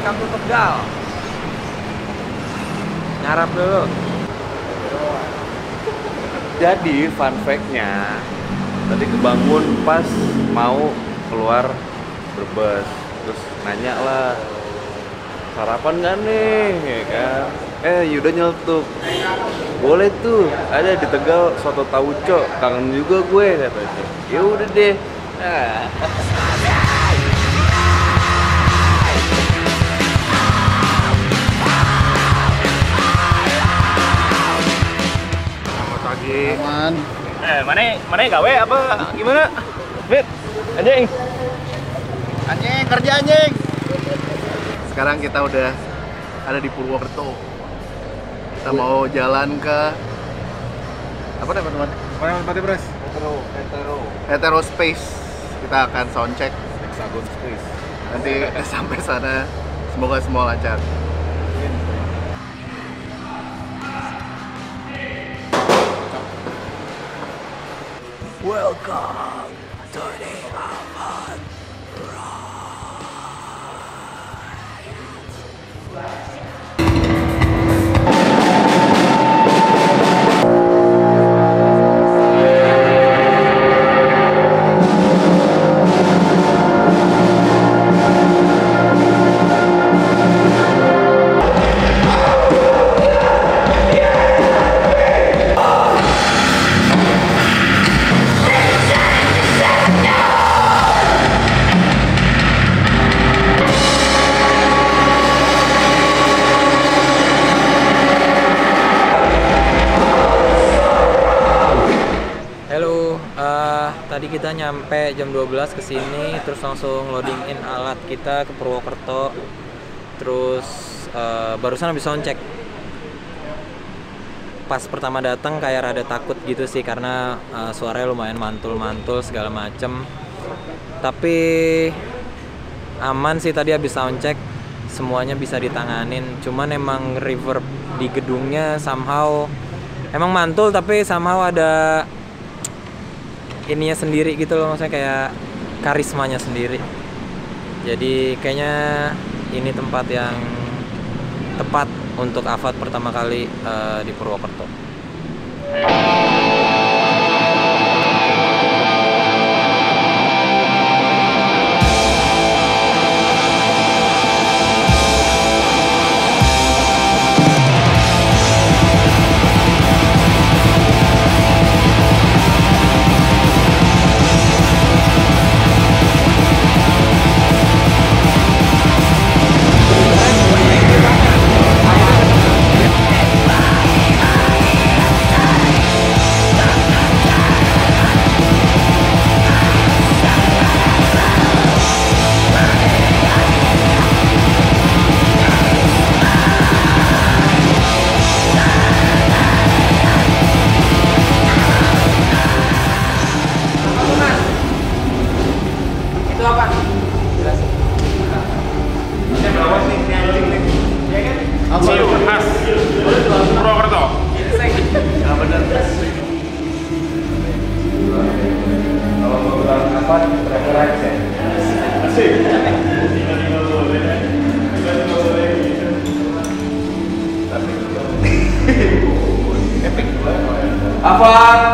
to Tegal. Nyarap dulu. Jadi fun fact-nya tadi kebangun pas mau keluar berbes terus nanya lah sarapan nggak nih ya kan eh Yuda nyeletuk boleh tuh ada di Tegal soto tauco kangen juga gue katanya ya udah deh nah. Aman. Eh, mana mana gawe apa gimana? Fit, anjing. Anjing, kerja anjing. Sekarang kita udah ada di Purwokerto. Kita mau jalan ke apa namanya teman? Mana Pati Pres? Hetero Space. Kita akan soundcheck. Hexagon Space. Nanti sampai sana semoga semua lancar. Welcome to kita nyampe jam 12 ke sini terus langsung loading in alat kita ke Purwokerto. Terus eh, barusan habis soundcheck. Pas pertama datang kayak rada takut gitu sih karena eh, suaranya lumayan mantul-mantul segala macem. Tapi aman sih tadi habis soundcheck semuanya bisa ditanganin. Cuman emang reverb di gedungnya somehow emang mantul tapi somehow ada ininya sendiri gitu loh maksudnya kayak karismanya sendiri. Jadi kayaknya ini tempat yang tepat untuk Avat pertama kali eh, di Purwokerto apa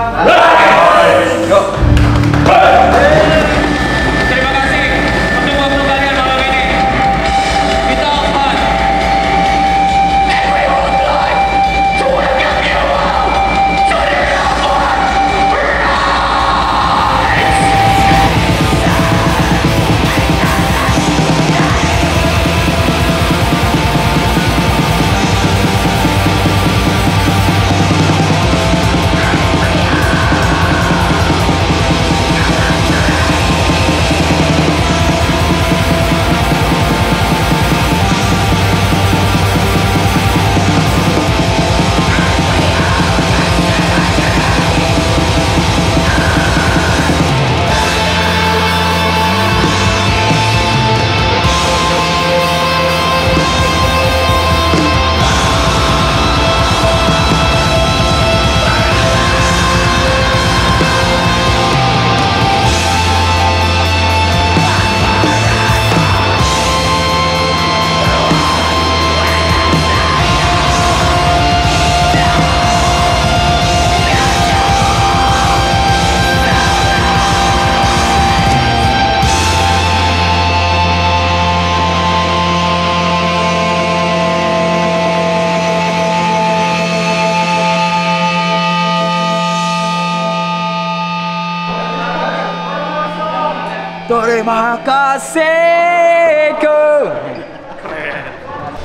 Terima kasihku.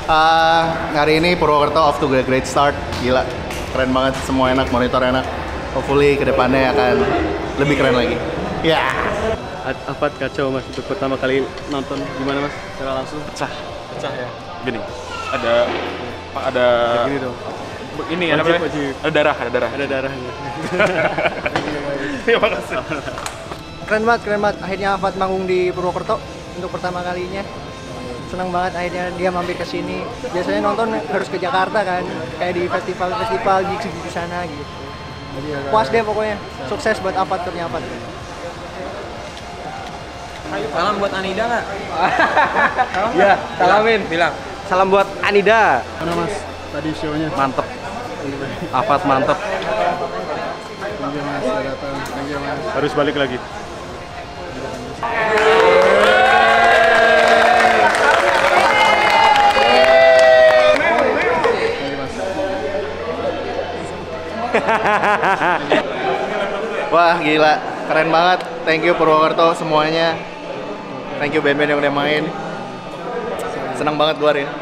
Ah, hari ini Purwokerto off to a great start. Gila, keren banget. Semua enak, monitor enak. Hopefully ke depannya akan lebih keren lagi. Ya. Apa kacau mas untuk pertama kali nonton gimana mas secara langsung? Pecah. Pecah ya. Gini, ada ada Gini dong. ini Wajib, wajib. Ada darah, ada darah. Ada darahnya. Terima kasih. Keren banget keren banget akhirnya Afat manggung di Purwokerto untuk pertama kalinya senang banget akhirnya dia mampir ke sini biasanya nonton harus ke Jakarta kan kayak di festival-festival gigs di sana gitu puas deh pokoknya sukses buat Afat turnya Afat Salam buat Anida nggak? Ya, Salamin, bilang. Salam buat Anida. Mana mas? Tadi show-nya. Mantep. Afat mantep. Thank you mas, datang. Thank you mas. Harus balik lagi. Wah gila, keren banget. Thank you Purwokerto semuanya. Thank you band-band yang udah main. Senang banget gua hari ini.